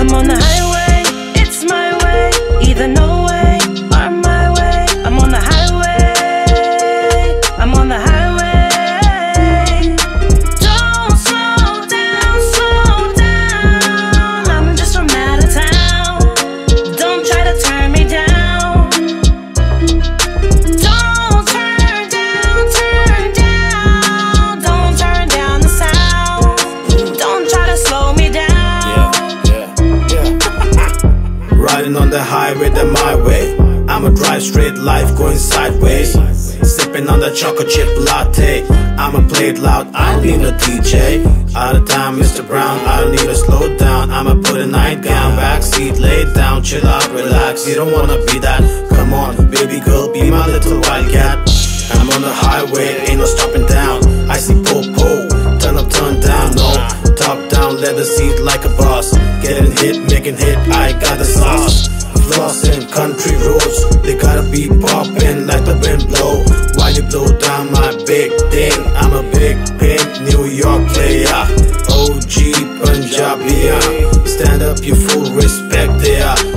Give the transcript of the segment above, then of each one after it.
I'm on the high. the highway, the my way. I'ma drive straight, life going sideways. Sipping on the chocolate chip latte. I'ma play it loud, I need a DJ. Out of time, Mr. Brown, I don't need to slow down. I'ma put a nightgown, backseat, lay down, chill out, relax. You don't wanna be that. Come on, baby girl, be my little wildcat. I'm on the highway, ain't no stopping down. I see po po, turn up, turn down, no. Top down, leather seat like a boss. Getting hit, making hit, I got the sauce. Big thing, I'm a big pimp, New York player. OG Punjabi, stand up, you full respect there.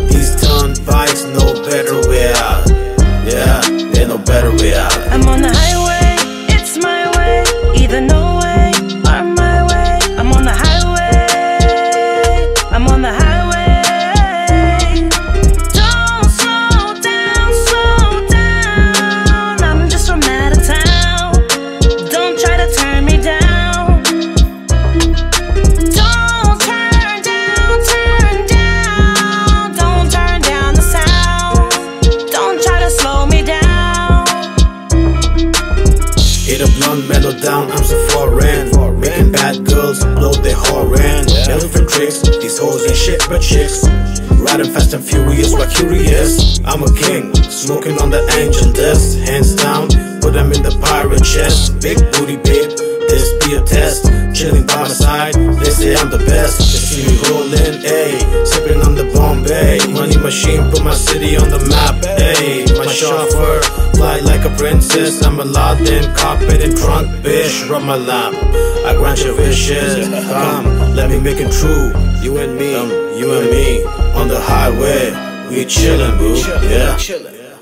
Blunt, mellow down, I'm so foreign. Making bad girls blow their horn. Elephant tricks, these hoes ain't shit but chicks. Riding fast and furious, what curious? I'm a king, smoking on the angel dust. Hands down, put them in the pirate chest. Big booty babe, this be a test. Chilling by my side, they say I'm the best. They see me rolling, ayy, machine, put my city on the map, ayy. My chauffeur, fly like a princess. I'm a Aladdin, carpet and trunk, bitch. Rub my lap, I grant your wishes. Come, let me make it true. You and me, you and me on the highway. We chillin', boo. Yeah.